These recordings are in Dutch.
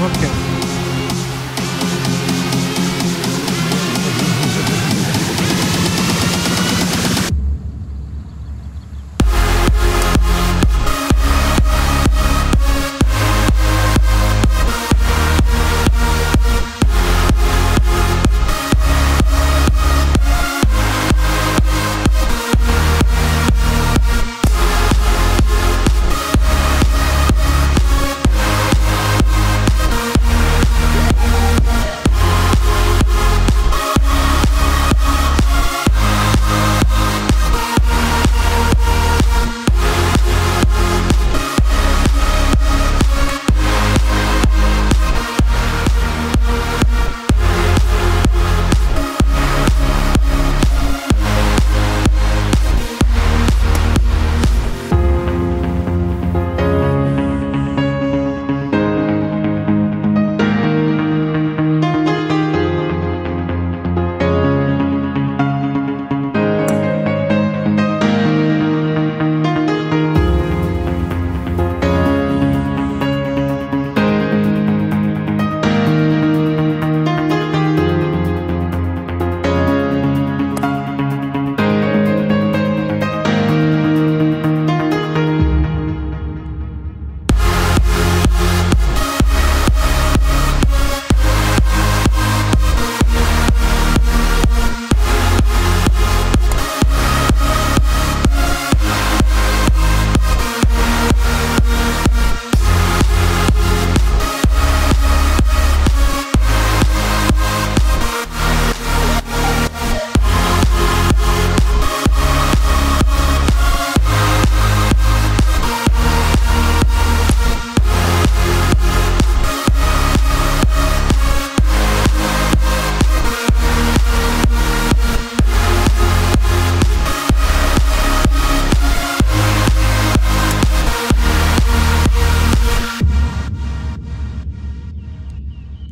Okay.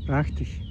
Prachtig.